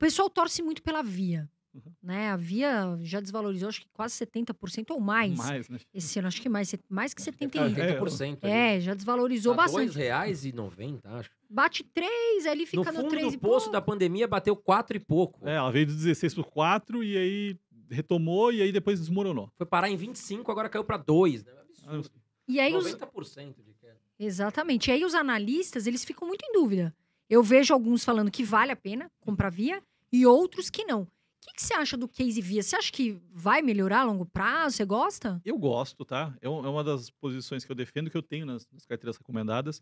pessoal torce muito pela Via. Uhum. Né? A Via já desvalorizou, acho que quase 70% ou mais. Mais, né? Esse ano, acho que mais, mais que É, 70%. é, 80%. ali. É, já desvalorizou Tá bastante. R$ 2,90, acho. Bate 3, aí ele No fica no, fundo 3 do poço pouco. da pandemia bateu 4 e pouco. É, ela veio de 16 por 4 e aí retomou e aí depois desmoronou. Foi parar em 25, agora caiu para 2. Né? Absurdo. E aí os, 90% de queda. Exatamente. E aí os analistas, eles ficam muito em dúvida. Eu vejo alguns falando que vale a pena comprar Via e outros que não. O que, que você acha do case Via? Você acha que vai melhorar a longo prazo? Você gosta? Eu gosto, tá? É é uma das posições que eu defendo, que eu tenho nas, nas carteiras recomendadas.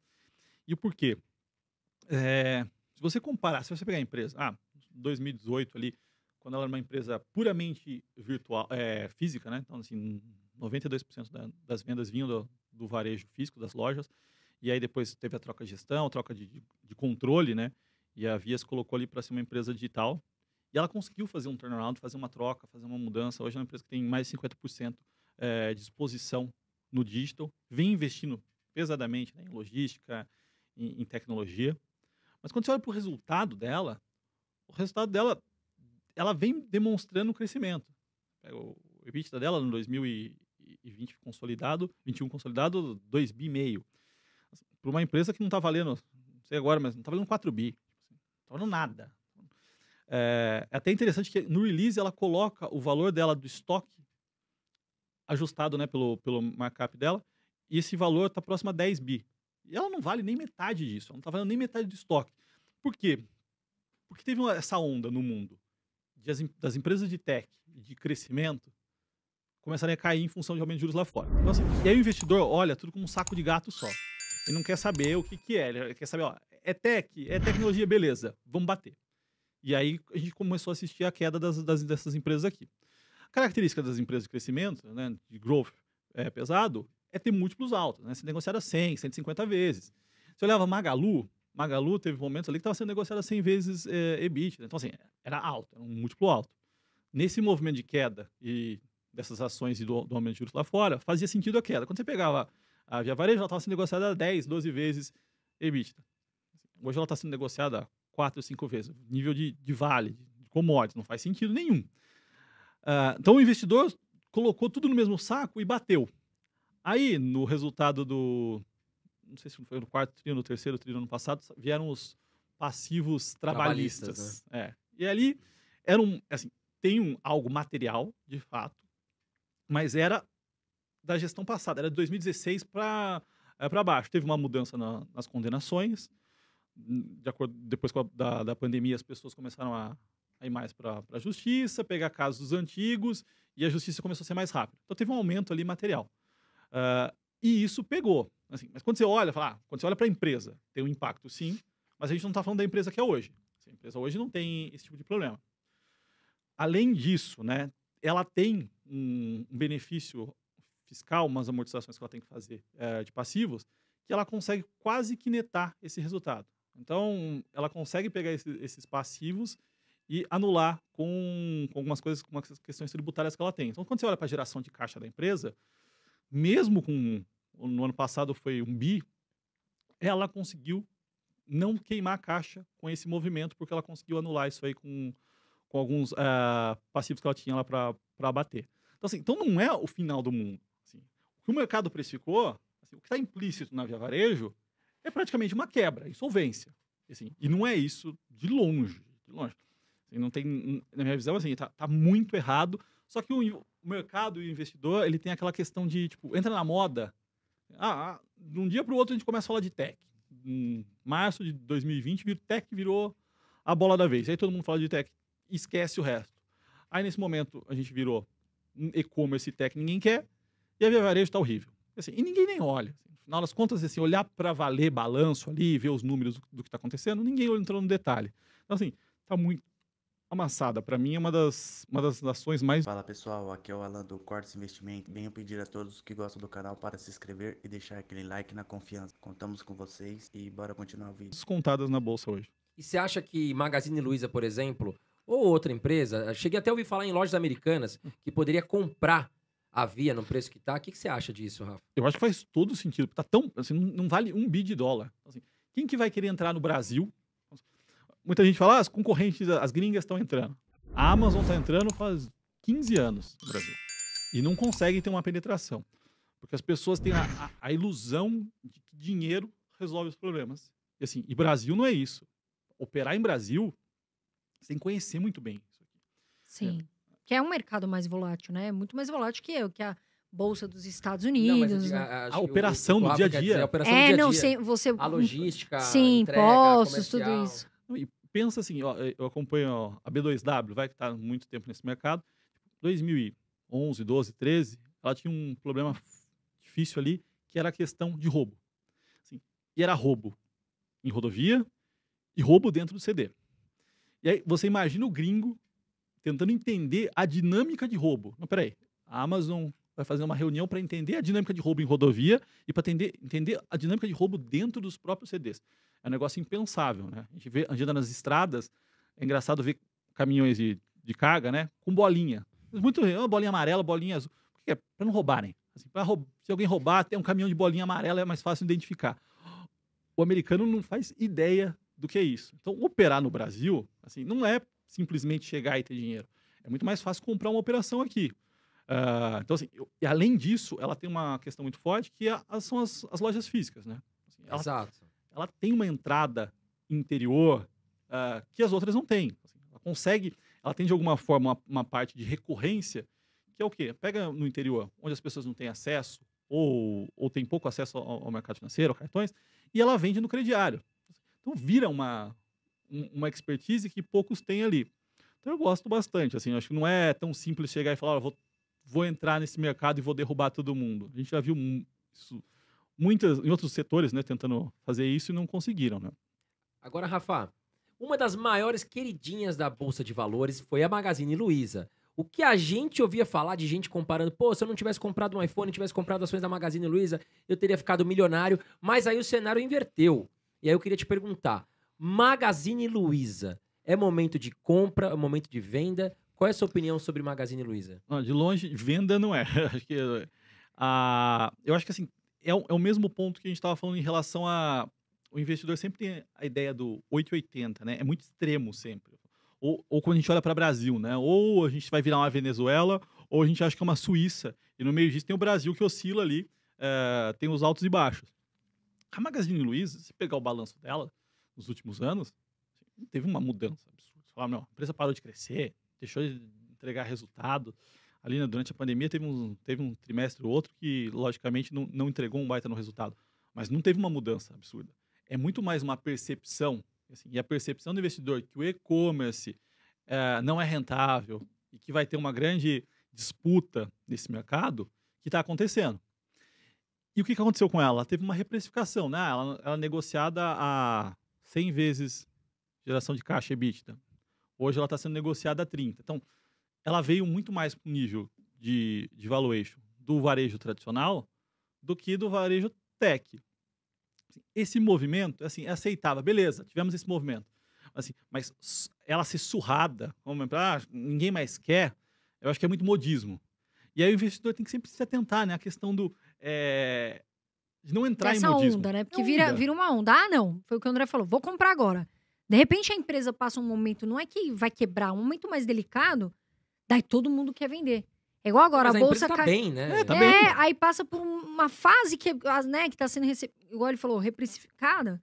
E o porquê? É, se você comparar, se você pegar a empresa, ah, 2018 ali, quando ela era uma empresa puramente virtual, é, física, né? Então, assim, 92% da- das vendas vinham do, do varejo físico, das lojas. E aí depois teve a troca de gestão, troca de, de- controle, né? E a Via se colocou ali para ser uma empresa digital. E ela conseguiu fazer um turnaround, fazer uma troca, fazer uma mudança. Hoje é uma empresa que tem mais de 50% eh, de exposição no digital, vem investindo pesadamente né, em logística, em, em tecnologia. Mas quando você olha para o resultado dela, o resultado dela, ela vem demonstrando crescimento. Pega O EBITDA dela no 2020 consolidado, 21 consolidado, 2 bi. Para uma empresa que não está valendo, não sei agora, mas não está valendo 4 bi. Não está valendo nada. É, é até interessante que no release ela coloca o valor dela do estoque ajustado né, pelo, pelo markup dela, e esse valor está próximo a 10 bi. E ela não vale nem metade disso, ela não está valendo nem metade do estoque. Por quê? Porque teve uma- essa onda no mundo as das empresas de tech e de crescimento começarem a cair em função de aumento de juros lá fora. Então, assim, e aí o investidor olha tudo como um saco de gato só. Ele não quer saber o que, que é, ele quer saber, ó, é tech, é tecnologia, beleza, vamos bater. E aí a gente começou a assistir a queda das, das- dessas empresas aqui. A característica das empresas de crescimento, né, de growth é, pesado, é ter múltiplos altos. Né? Você negociava 100, 150 vezes. Você olhava Magalu, Magalu teve momentos ali que estava sendo negociada 100 vezes é, EBITDA. Então, assim, era alto, era um múltiplo alto. Nesse movimento de queda e dessas ações e do, do aumento de juros lá fora, fazia sentido a queda. Quando você pegava a Via Varejo, estava sendo negociada a 10, 12 vezes EBITDA. Hoje ela está sendo negociada a 4, 5 vezes. Nível de, de vale, de commodities, não faz sentido nenhum. Ah, então o investidor colocou tudo no mesmo saco e bateu. Aí, no resultado do. Não sei se foi no quarto trio, no terceiro trio no ano passado, vieram os passivos trabalhistas. Trabalhistas, É. E ali era um. Assim, tem um, algo material, de fato, mas era da gestão passada, era de 2016 para para baixo. Teve uma mudança na- nas condenações. De acordo, depois a- da, da pandemia, as pessoas começaram a, a ir mais para a justiça, pegar casos antigos, e a justiça começou a ser mais rápida. Então teve um aumento ali material. Ah, e isso pegou. Assim, mas quando você olha, fala, ah, quando você olha para a empresa, tem um impacto sim, mas a gente não está falando da empresa que é hoje. A empresa hoje não tem esse tipo de problema. Além disso, né, ela tem um benefício fiscal, umas amortizações que ela tem que fazer eh, de passivos, que ela consegue quase que netar esse resultado. Então, ela consegue pegar esse- esses passivos e anular com, com algumas coisas, com umas questões tributárias que ela tem. Então, quando você olha para a geração de caixa da empresa, mesmo com no ano passado foi um bi, ela conseguiu não queimar a caixa com esse movimento, porque ela conseguiu anular isso aí com, com alguns ah, passivos que ela tinha lá para abater. Então, assim, então não é o final do mundo. Que o mercado precificou, assim, o que está implícito na Via Varejo, é praticamente uma quebra, insolvência. Assim, e não é isso de longe, de longe. Assim, não tem, na minha visão, assim, tá, tá muito errado. Só que o, o mercado e o investidor, ele tem aquela questão de, tipo, entra na moda. Ah, ah, de um dia para o outro a gente começa a falar de tech. Em março de 2020, vir- tech virou a bola da vez. Aí todo mundo fala de tech esquece o resto. Aí nesse momento a gente virou e-commerce e tech, ninguém quer, e a Via Varejo está horrível. Assim, e ninguém nem olha. Assim, no final das contas, assim, olhar para valer balanço ali, ver os números do, do que está acontecendo, ninguém entrou no detalhe. Então, assim, tá muito amassada. Para mim, é uma das, uma das ações mais Fala pessoal, aqui é o Alan do Cortes Investimento. Venho pedir a todos que gostam do canal para se inscrever e deixar aquele like na confiança. Contamos com vocês e bora continuar o vídeo. descontadas na bolsa hoje. E você acha que Magazine Luiza, por exemplo, ou outra empresa, cheguei até a ouvir falar em lojas americanas, que poderia comprar a Via no preço que tá. O que, que você acha disso, Rafa? Eu acho que faz todo sentido. porque Tá tão, assim, não, não vale um bi de dólar. Assim, quem que vai querer entrar no Brasil? muita gente fala, ah, as concorrentes, as gringas estão entrando. A Amazon está entrando faz 15 anos no Brasil. E não consegue ter uma penetração. Porque as pessoas têm a, a, a ilusão de que dinheiro resolve os problemas. E assim, e Brasil não é isso. Operar em Brasil, você tem que conhecer muito bem isso aqui. Sim. Que é um mercado mais volátil, né? Muito mais volátil que eu, que a Bolsa dos Estados Não, mas Unidos. digo, né? a, A operação do Rafa dia a dia. dizer, a operação do É, dia a não, dia. sem você. A logística, Sim, entrega, impostos, tudo isso. E pensa assim, ó, eu acompanho ó, a B2W, vai que está muito tempo nesse mercado. 2011, 12, 13, ela tinha um problema difícil ali, que era a questão de roubo. Assim, e era roubo em rodovia e roubo dentro do CD. E aí você imagina o gringo tentando entender a dinâmica de roubo. Não, peraí, a Amazon vai fazer uma reunião para entender a dinâmica de roubo em rodovia e para entender, entender a dinâmica de roubo dentro dos próprios CDs. É um negócio impensável, né? A gente vê, anda nas estradas, é engraçado ver caminhões de, de carga, né? Com bolinha. Muito, bolinha amarela, bolinha azul. Por quê? Para não roubarem. Assim, roub- se alguém roubar, tem um caminhão de bolinha amarela, é mais fácil identificar. O americano não faz ideia do que é isso. Então, operar no Brasil, assim, não é simplesmente chegar e ter dinheiro. É muito mais fácil comprar uma operação aqui. Ah, então, assim, eu- e além disso, ela tem uma questão muito forte que é são as, as lojas físicas, né? Assim, ela Exato. ela tem uma entrada interior ah, que as outras não têm. Assim, ela consegue, ela tem de alguma forma uma, uma parte de recorrência, que é o quê? Pega no interior, onde as pessoas não têm acesso, ou, ou têm pouco acesso ao, ao mercado financeiro, cartões, e ela vende no crediário. Então vira uma, um- uma expertise que poucos têm ali. Então eu gosto bastante, assim, acho que não é tão simples chegar e falar, "Ó, vou, vou entrar nesse mercado e vou derrubar todo mundo. A gente já viu isso muitas em outros setores, né, tentando fazer isso e não conseguiram, né? Agora, Rafa, uma das maiores queridinhas da Bolsa de Valores foi a Magazine Luiza. O que a gente ouvia falar de gente comparando, pô, se eu não tivesse comprado um iPhone, tivesse comprado ações da Magazine Luiza, eu teria ficado milionário, mas aí o cenário inverteu. E aí eu queria te perguntar, Magazine Luiza, é momento de compra, é momento de venda? Qual é a sua opinião sobre Magazine Luiza? Não, de longe, venda não é. acho que, ah, eu acho que assim, é, o- é o mesmo ponto que a gente estava falando em relação a. O investidor sempre tem a ideia do 880, né? É muito extremo sempre. Ou, ou quando a gente olha para o Brasil, né? Ou a gente vai virar uma Venezuela, ou a gente acha que é uma Suíça. E no meio disso tem o Brasil que oscila ali, eh, tem os altos e baixos. A Magazine Luiza, se pegar o balanço dela nos últimos anos, assim, teve uma mudança absurda. A empresa parou de crescer, deixou de entregar resultado. Ali né, durante a pandemia teve um, teve um trimestre ou outro que, logicamente, não, não entregou um baita no resultado. Mas não teve uma mudança absurda. É muito mais uma percepção, assim, e a percepção do investidor que o e-commerce eh, não é rentável e que vai ter uma grande disputa nesse mercado que está acontecendo. E o que, que aconteceu com ela? Ela teve uma reprecificação, né? Ela, ela é negociada a 100 vezes geração de caixa EBITDA. Hoje ela está sendo negociada a 30. Então, ela veio muito mais para o nível de, de valuation do varejo tradicional do que do varejo tech. Assim, Esse movimento, assim, é aceitável. Beleza, tivemos esse movimento. Assim, mas ela ser surrada, como ah, ninguém mais quer, eu acho que é muito modismo. E aí o investidor tem que sempre se atentar, né? A questão do... é, de não entrar Dessa em modismo. onda, né? Porque É vira, onda. vira uma onda. Ah, não. Foi o que o André falou. Vou comprar agora. De repente a empresa passa um momento, não é que vai quebrar, um momento mais delicado, daí todo mundo quer vender. É igual agora, Mas a a bolsa tá cai. bem, né? É, tá é, bem. aí passa por uma fase que, né, que tá sendo, rece... igual ele falou, reprecificada.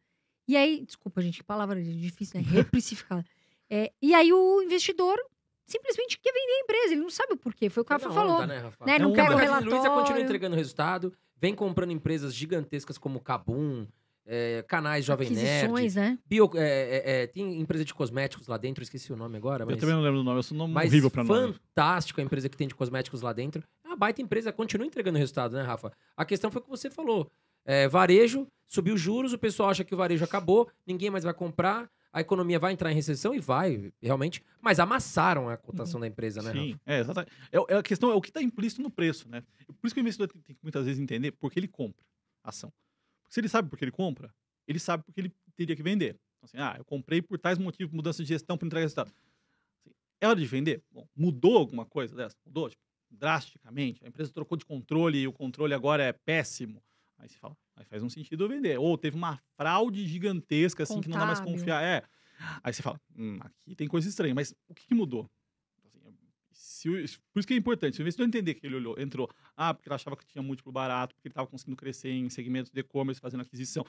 E aí, desculpa, gente, que palavra difícil, né? Reprecificada. É, e aí o investidor simplesmente quer vender a empresa, ele não sabe o porquê. Foi o que o Tá Rafa falou. onda, né, Rafa? né, não A pega o Magazine Luiza continua relatório. entregando resultado, vem comprando empresas gigantescas como Kabum, é, canais Jovem Nerd, né? bio, é, é, é, tem empresa de cosméticos lá dentro, esqueci o nome agora, Eu mas, também não lembro do nome, eu sou um nome mas horrível para nome. fantástico a empresa que tem de cosméticos lá dentro. É uma baita empresa, continua entregando resultado, né, Rafa? A questão foi o que você falou. É, varejo, subiu juros, o pessoal acha que o varejo acabou, ninguém mais vai comprar, a economia vai entrar em recessão e vai, realmente, mas amassaram a cotação da empresa, né, Rafa? Sim, é, exatamente. É, é a questão é o que está implícito no preço, né? Por isso que o investidor tem, tem que muitas vezes entender por que ele compra a ação. Porque se ele sabe por que ele compra, ele sabe por que ele teria que vender. Então, Assim, ah, eu comprei por tais motivos, mudança de gestão para entregar resultado. Assim, é hora de vender? Bom, mudou alguma coisa dessa? Mudou, tipo, drasticamente. A empresa trocou de controle e o controle agora é péssimo. Aí você fala, aí faz um sentido eu vender. Ou teve uma fraude gigantesca, assim, que não dá mais Contábil. confiar. É, Aí você fala, hum, aqui tem coisa estranha, mas o que, que mudou? Assim, se por isso que é importante, se o investidor entender que ele olhou, entrou, ah, porque ele achava que tinha múltiplo barato, porque ele estava conseguindo crescer em segmentos de e-commerce, fazendo aquisição,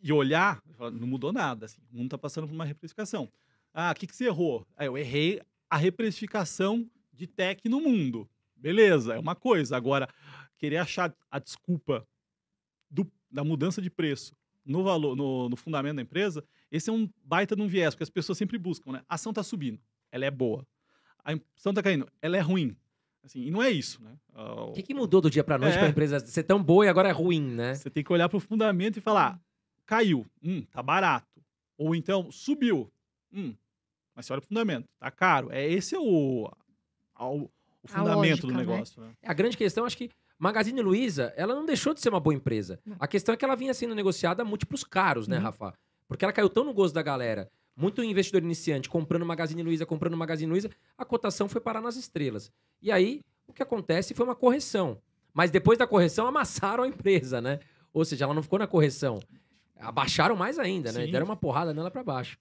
e olhar, fala, não mudou nada, assim, o mundo está passando por uma reprecificação. Ah, o que, que você errou? Ah, eu errei a reprecificação de tech no mundo. Beleza, é uma coisa. Agora, querer achar a desculpa do- da mudança de preço no valor, no, no fundamento da empresa, esse é um baita de um viés, porque as pessoas sempre buscam, né? A ação está subindo, ela é boa. A ação está caindo, ela é ruim. Assim, e não é isso, né? Ah, O que, que mudou do dia pra noite É. pra empresa ser tão boa e agora é ruim, né? Você tem que olhar para o fundamento e falar, caiu, hum, tá barato. Ou então, subiu, hum, mas você olha para o fundamento, tá caro. É, esse é o, a- o, o A fundamento lógica, do né? negócio. Né? A grande questão, acho que Magazine Luiza, ela não deixou de ser uma boa empresa. A questão é que ela vinha sendo negociada a múltiplos caros, né, Uhum. Rafa? Porque ela caiu tão no gosto da galera. Muito investidor iniciante comprando Magazine Luiza, comprando Magazine Luiza, a cotação foi parar nas estrelas. E aí, o que acontece foi uma correção. Mas depois da correção, amassaram a empresa, né? Ou seja, ela não ficou na correção. Abaixaram mais ainda, né? Sim. Deram uma porrada nela pra baixo.